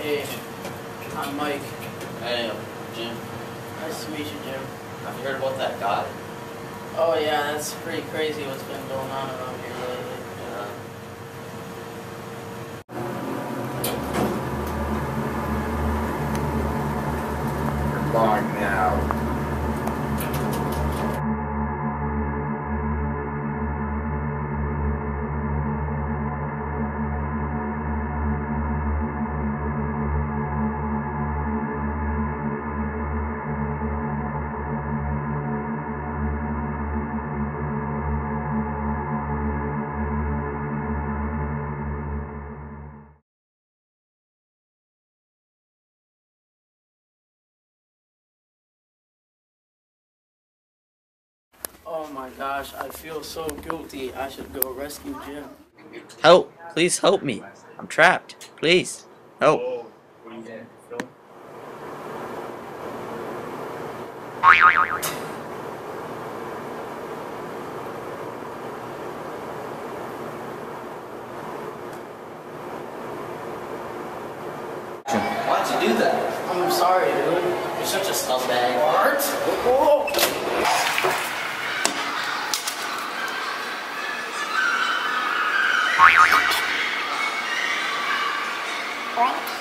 Hey, I'm Mike. Hey, I'm Jim. Nice to meet you, Jim. Have you heard about that guy? Oh yeah, that's pretty crazy what's been going on around here lately. Long now. Oh my gosh, I feel so guilty. I should go rescue Jim. Help! Please help me. I'm trapped. Please. Help. What are you doing? Film? Why'd you do that? I'm sorry, dude. You're such a scumbag. Art? Whoa. Oh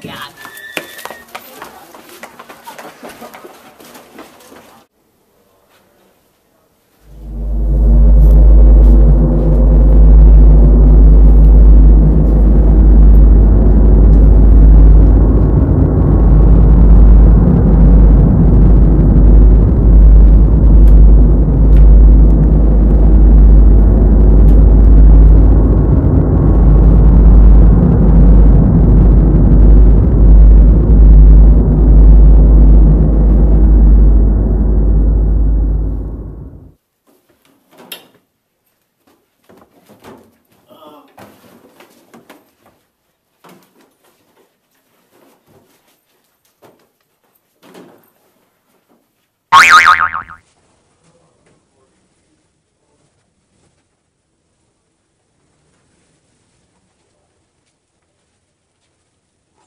God.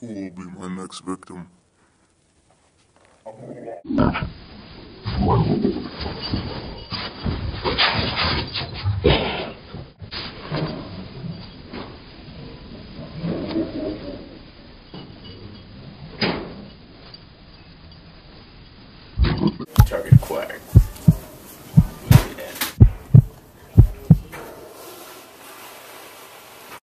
Who will be my next victim?